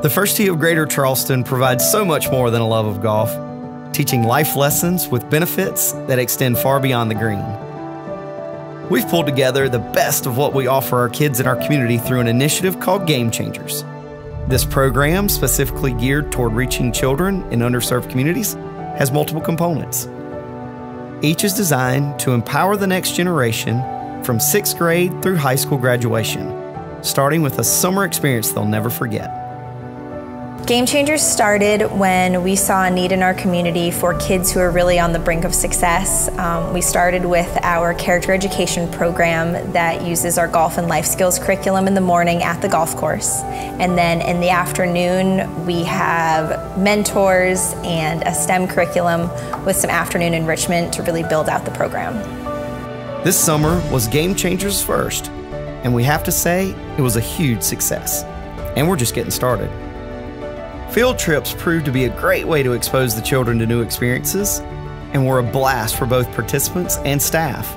The First Tee of Greater Charleston provides so much more than a love of golf, teaching life lessons with benefits that extend far beyond the green. We've pulled together the best of what we offer our kids in our community through an initiative called Game Changers. This program, specifically geared toward reaching children in underserved communities, has multiple components. Each is designed to empower the next generation from sixth grade through high school graduation, starting with a summer experience they'll never forget. Game Changers started when we saw a need in our community for kids who are really on the brink of success. Um, we started with our character education program that uses our golf and life skills curriculum in the morning at the golf course. And then in the afternoon, we have mentors and a STEM curriculum with some afternoon enrichment to really build out the program. This summer was Game Changers first, and we have to say it was a huge success. And we're just getting started. Field trips proved to be a great way to expose the children to new experiences and were a blast for both participants and staff.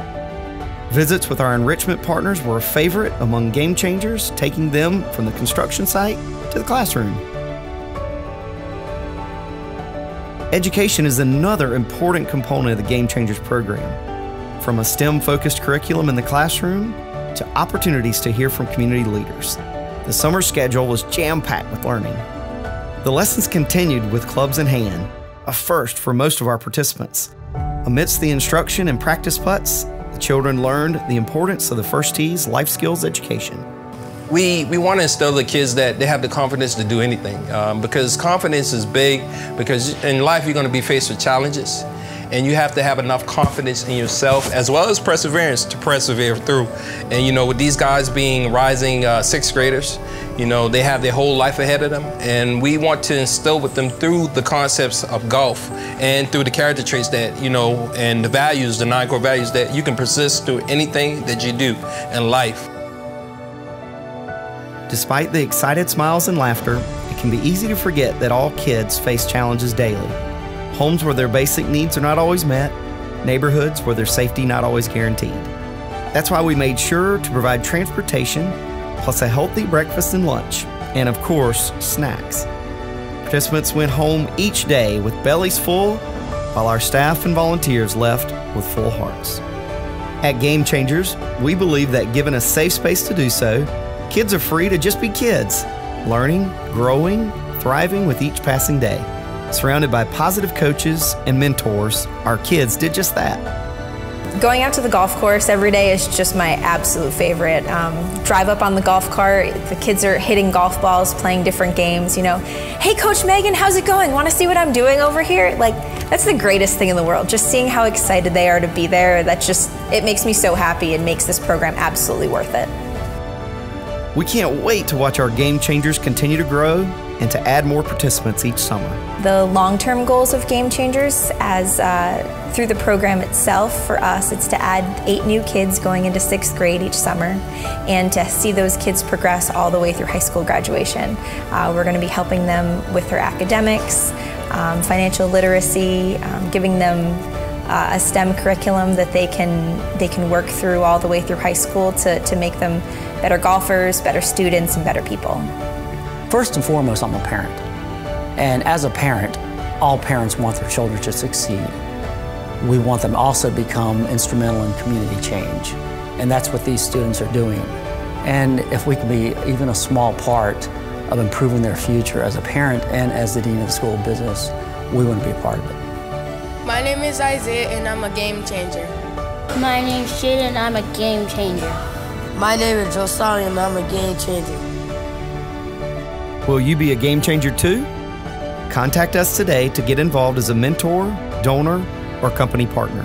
Visits with our enrichment partners were a favorite among game changers, taking them from the construction site to the classroom. Education is another important component of the Game Changers program. From a STEM focused curriculum in the classroom to opportunities to hear from community leaders. The summer schedule was jam packed with learning. The lessons continued with clubs in hand, a first for most of our participants. Amidst the instruction and practice putts, the children learned the importance of the First Tee's life skills education. We, we want to instill the kids that they have the confidence to do anything um, because confidence is big because in life you're going to be faced with challenges and you have to have enough confidence in yourself as well as perseverance to persevere through. And you know, with these guys being rising uh, sixth graders, you know, they have their whole life ahead of them, and we want to instill with them through the concepts of golf and through the character traits that you know and the values, the nine core values that you can persist through anything that you do in life. Despite the excited smiles and laughter, it can be easy to forget that all kids face challenges daily homes where their basic needs are not always met, neighborhoods where their safety not always guaranteed. That's why we made sure to provide transportation, plus a healthy breakfast and lunch, and of course, snacks. Participants went home each day with bellies full, while our staff and volunteers left with full hearts. At Game Changers, we believe that given a safe space to do so, kids are free to just be kids, learning, growing, thriving with each passing day. Surrounded by positive coaches and mentors, our kids did just that. Going out to the golf course every day is just my absolute favorite. Um, drive up on the golf cart, the kids are hitting golf balls, playing different games, you know. Hey, Coach Megan, how's it going? Want to see what I'm doing over here? Like, that's the greatest thing in the world. Just seeing how excited they are to be there, that just, it makes me so happy and makes this program absolutely worth it. We can't wait to watch our game changers continue to grow and to add more participants each summer. The long-term goals of Game Changers as uh, through the program itself for us it's to add eight new kids going into sixth grade each summer and to see those kids progress all the way through high school graduation. Uh, we're going to be helping them with their academics, um, financial literacy, um, giving them uh, a STEM curriculum that they can they can work through all the way through high school to, to make them better golfers, better students, and better people. First and foremost, I'm a parent. And as a parent, all parents want their children to succeed. We want them also to become instrumental in community change. And that's what these students are doing. And if we can be even a small part of improving their future as a parent and as the Dean of the School of Business, we want to be a part of it. My name is Isaiah and I'm a game changer. My name's Jaden and I'm a game changer. My name is Josiah and I'm a game changer. Will you be a game changer too? Contact us today to get involved as a mentor, donor, or company partner.